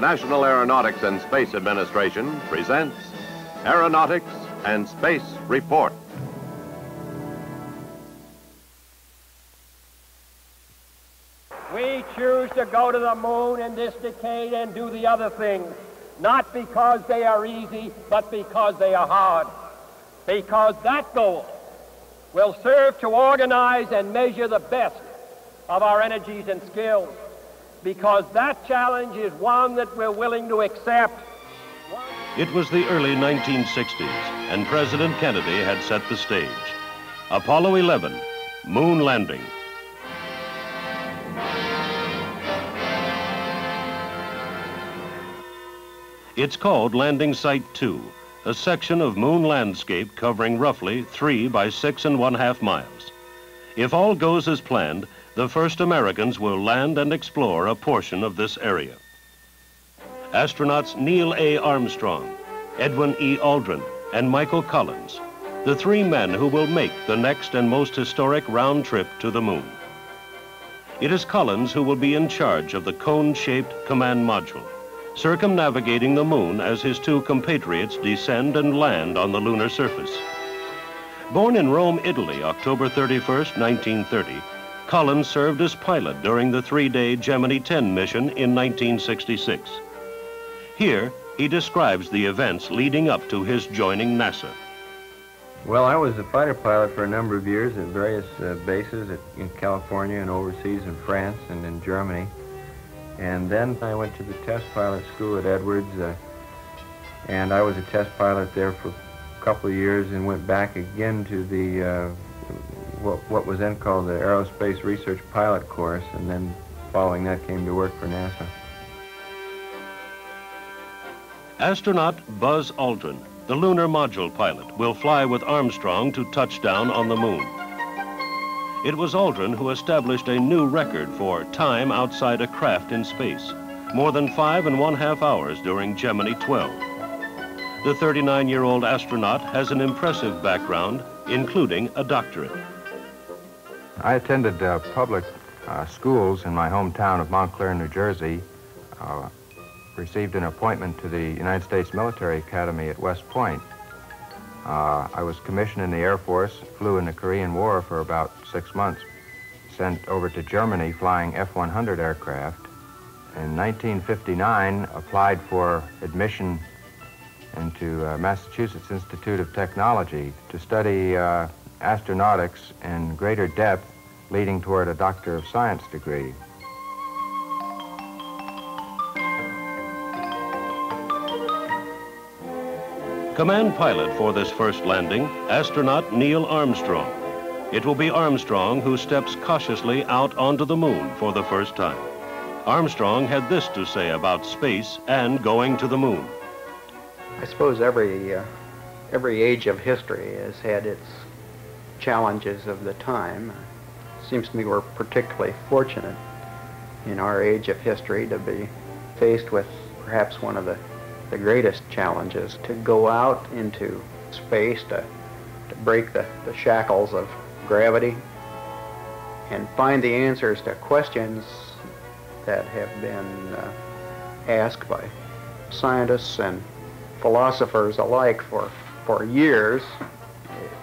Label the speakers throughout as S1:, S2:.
S1: The National Aeronautics and Space Administration, presents Aeronautics and Space Report.
S2: We choose to go to the moon in this decade and do the other things, not because they are easy, but because they are hard. Because that goal will serve to organize and measure the best of our energies and skills. Because that challenge is one that we're willing to accept.
S3: It was the early 1960s, and President Kennedy had set the stage. Apollo 11, moon landing. It's called Landing Site 2, a section of moon landscape covering roughly three by six and one half miles. If all goes as planned, the first Americans will land and explore a portion of this area. Astronauts Neil A. Armstrong, Edwin E. Aldrin, and Michael Collins, the three men who will make the next and most historic round trip to the moon. It is Collins who will be in charge of the cone-shaped command module circumnavigating the moon as his two compatriots descend and land on the lunar surface. Born in Rome, Italy, October 31, 1930, Collins served as pilot during the three-day Gemini 10 mission in 1966. Here, he describes the events leading up to his joining NASA.
S4: Well, I was a fighter pilot for a number of years at various uh, bases at, in California and overseas in France and in Germany. And then I went to the test pilot school at Edwards, uh, and I was a test pilot there for a couple of years and went back again to the, uh, what, what was then called the Aerospace Research Pilot Course, and then following that came to work for NASA.
S3: Astronaut Buzz Aldrin, the lunar module pilot, will fly with Armstrong to touchdown on the moon. It was Aldrin who established a new record for time outside a craft in space, more than five and one half hours during Gemini 12. The 39-year-old astronaut has an impressive background, including a doctorate.
S4: I attended uh, public uh, schools in my hometown of Montclair, New Jersey, uh, received an appointment to the United States Military Academy at West Point. Uh, I was commissioned in the Air Force, flew in the Korean War for about six months, sent over to Germany flying F-100 aircraft. In 1959, applied for admission into uh, Massachusetts Institute of Technology to study uh, astronautics in greater depth, leading toward a Doctor of Science degree.
S3: Command pilot for this first landing, astronaut Neil Armstrong. It will be Armstrong who steps cautiously out onto the moon for the first time. Armstrong had this to say about space and going to the moon.
S5: I suppose every, uh, every age of history has had its challenges of the time. Seems to me we're particularly fortunate in our age of history to be faced with perhaps one of the, the greatest challenges to go out into space to, to break the, the shackles of gravity and find the answers to questions that have been uh, asked by scientists and philosophers alike for, for years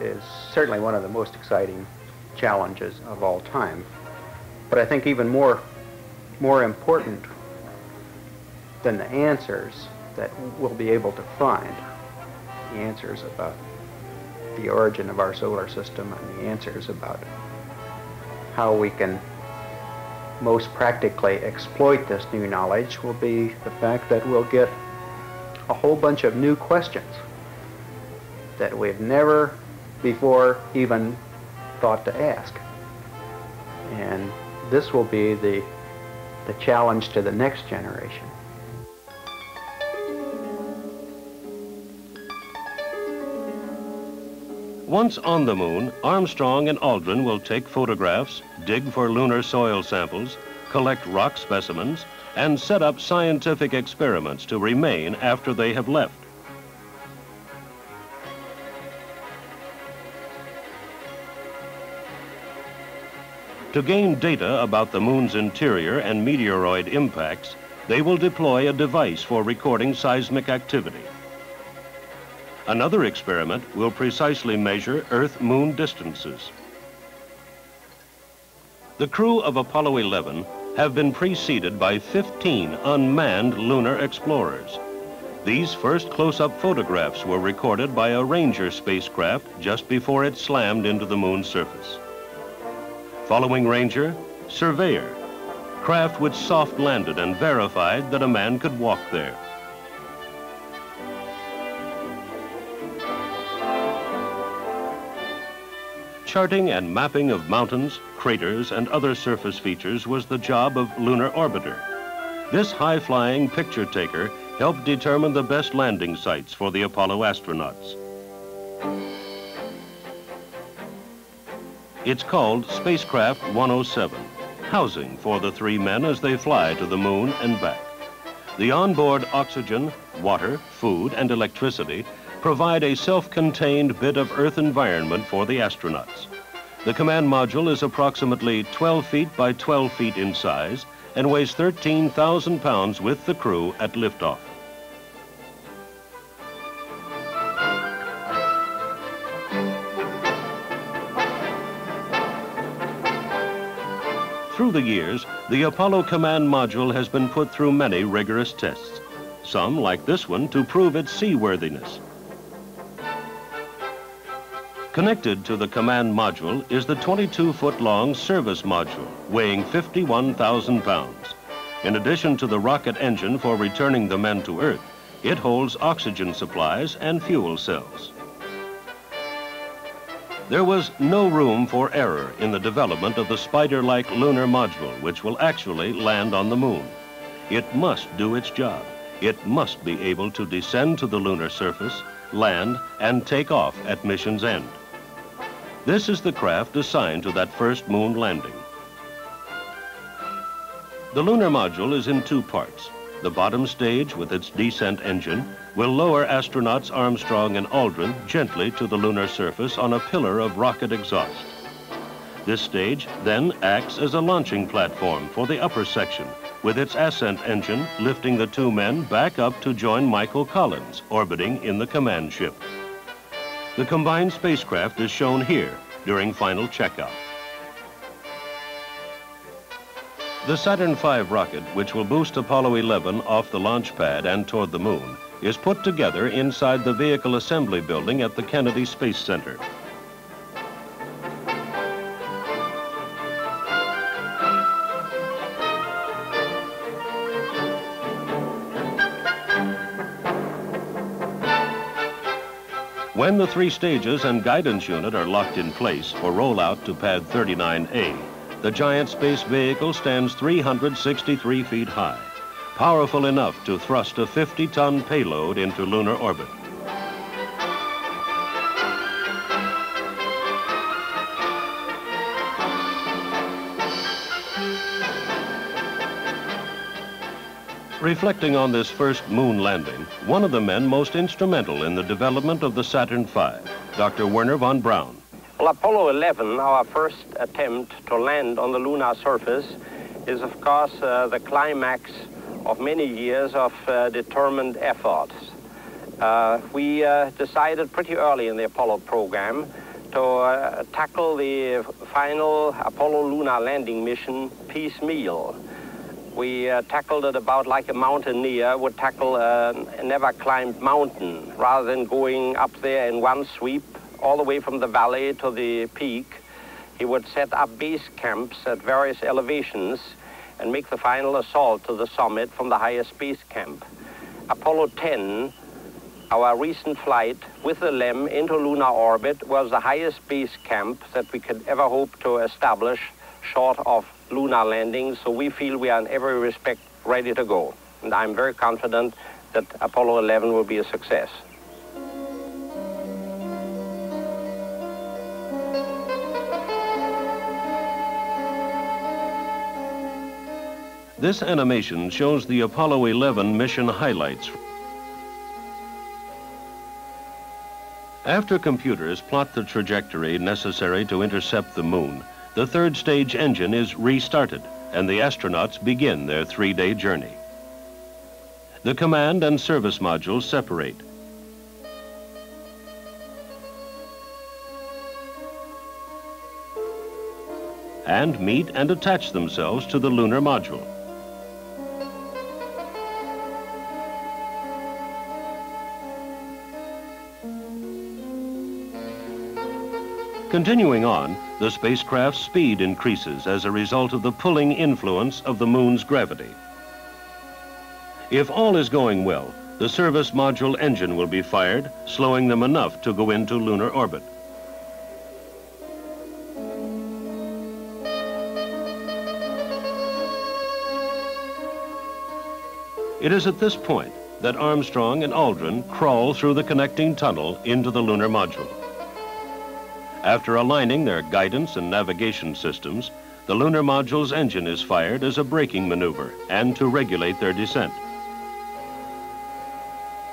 S5: is certainly one of the most exciting challenges of all time. But I think even more, more important than the answers that we'll be able to find, the answers about the origin of our solar system and the answers about how we can most practically exploit this new knowledge will be the fact that we'll get a whole bunch of new questions that we've never before even thought to ask. And this will be the, the challenge to the next generation.
S3: Once on the moon, Armstrong and Aldrin will take photographs, dig for lunar soil samples, collect rock specimens, and set up scientific experiments to remain after they have left. To gain data about the moon's interior and meteoroid impacts, they will deploy a device for recording seismic activity. Another experiment will precisely measure Earth-Moon distances. The crew of Apollo 11 have been preceded by 15 unmanned lunar explorers. These first close-up photographs were recorded by a Ranger spacecraft just before it slammed into the moon's surface. Following Ranger, Surveyor, craft which soft landed and verified that a man could walk there. Charting and mapping of mountains, craters, and other surface features was the job of Lunar Orbiter. This high-flying picture taker helped determine the best landing sites for the Apollo astronauts. It's called Spacecraft 107, housing for the three men as they fly to the moon and back. The onboard oxygen, water, food, and electricity provide a self-contained bit of Earth environment for the astronauts. The command module is approximately 12 feet by 12 feet in size and weighs 13,000 pounds with the crew at liftoff. The years, the Apollo Command Module has been put through many rigorous tests. Some, like this one, to prove its seaworthiness. Connected to the command module is the 22-foot-long service module, weighing 51,000 pounds. In addition to the rocket engine for returning the men to Earth, it holds oxygen supplies and fuel cells. There was no room for error in the development of the spider-like lunar module, which will actually land on the moon. It must do its job. It must be able to descend to the lunar surface, land, and take off at mission's end. This is the craft assigned to that first moon landing. The lunar module is in two parts. The bottom stage, with its descent engine, will lower astronauts Armstrong and Aldrin gently to the lunar surface on a pillar of rocket exhaust. This stage then acts as a launching platform for the upper section, with its ascent engine lifting the two men back up to join Michael Collins, orbiting in the command ship. The combined spacecraft is shown here during final checkout. The Saturn V rocket, which will boost Apollo 11 off the launch pad and toward the moon, is put together inside the Vehicle Assembly Building at the Kennedy Space Center. When the three stages and guidance unit are locked in place for rollout to pad 39A, the giant space vehicle stands 363 feet high, powerful enough to thrust a 50-ton payload into lunar orbit. Reflecting on this first moon landing, one of the men most instrumental in the development of the Saturn V, Dr. Wernher von Braun.
S6: Well, Apollo 11, our first attempt to land on the lunar surface, is of course uh, the climax of many years of uh, determined efforts. Uh, we uh, decided pretty early in the Apollo program to uh, tackle the final Apollo lunar landing mission piecemeal. We uh, tackled it about like a mountaineer would tackle a, a never climbed mountain rather than going up there in one sweep all the way from the valley to the peak. He would set up base camps at various elevations and make the final assault to the summit from the highest base camp. Apollo 10, our recent flight with the LEM into lunar orbit, was the highest base camp that we could ever hope to establish short of lunar landing, so we feel we are in every respect ready to go. And I'm very confident that Apollo 11 will be a success.
S3: This animation shows the Apollo 11 mission highlights. After computers plot the trajectory necessary to intercept the moon, the third stage engine is restarted and the astronauts begin their three-day journey. the command and service modules separate. and meet and attach themselves to the lunar module. Continuing on, the spacecraft's speed increases as a result of the pulling influence of the moon's gravity. If all is going well, the service module engine will be fired, slowing them enough to go into lunar orbit. It is at this point that Armstrong and Aldrin crawl through the connecting tunnel into the lunar module. After aligning their guidance and navigation systems, the lunar module's engine is fired as a braking maneuver and to regulate their descent.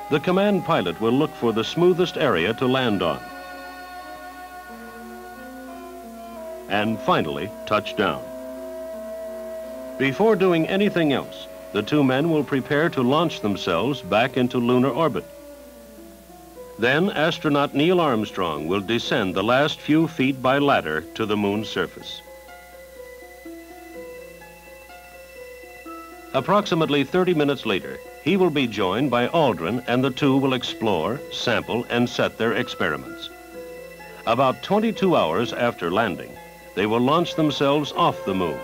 S3: The command pilot will look for the smoothest area to land on. And finally, touch down. Before doing anything else, the two men will prepare to launch themselves back into lunar orbit. Then astronaut Neil Armstrong will descend the last few feet by ladder to the moon's surface. Approximately 30 minutes later, he will be joined by Aldrin and the two will explore, sample, and set their experiments. About 22 hours after landing, they will launch themselves off the moon.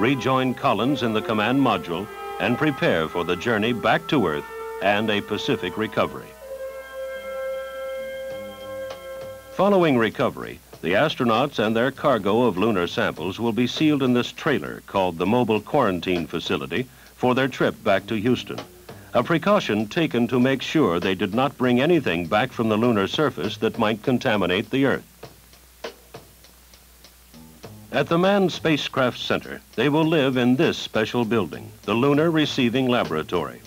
S3: Rejoin Collins in the command module, and prepare for the journey back to Earth and a Pacific recovery. Following recovery, the astronauts and their cargo of lunar samples will be sealed in this trailer called the Mobile Quarantine Facility for their trip back to Houston, a precaution taken to make sure they did not bring anything back from the lunar surface that might contaminate the Earth. At the Manned Spacecraft Center, they will live in this special building, the Lunar Receiving Laboratory.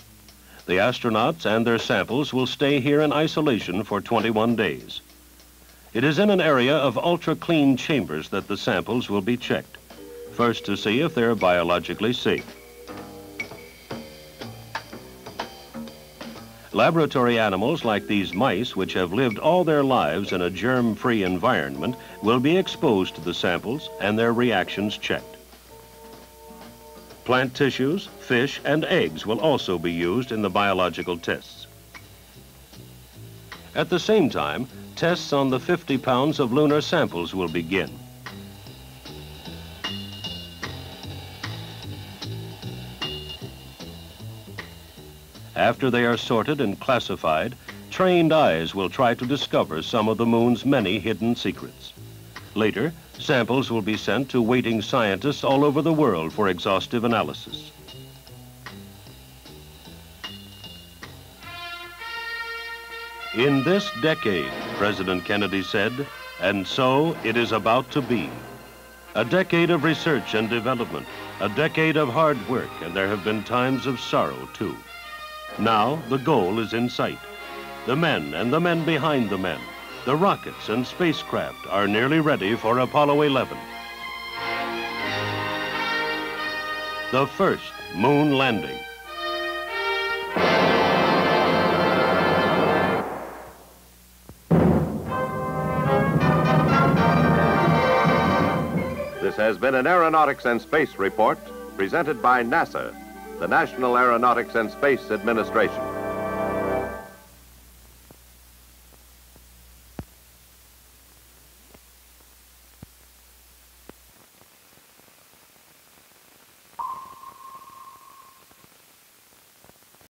S3: The astronauts and their samples will stay here in isolation for 21 days. It is in an area of ultra-clean chambers that the samples will be checked, first to see if they're biologically safe. Laboratory animals like these mice, which have lived all their lives in a germ-free environment, will be exposed to the samples and their reactions checked. Plant tissues, fish, and eggs will also be used in the biological tests. At the same time, tests on the 50 pounds of lunar samples will begin. After they are sorted and classified, trained eyes will try to discover some of the moon's many hidden secrets. Later, samples will be sent to waiting scientists all over the world for exhaustive analysis. In this decade, President Kennedy said, and so it is about to be. A decade of research and development, a decade of hard work, and there have been times of sorrow, too. Now the goal is in sight. The men and the men behind the men, the rockets and spacecraft are nearly ready for Apollo 11. The first moon landing.
S1: This has been an Aeronautics and Space Report presented by NASA the National Aeronautics and Space Administration.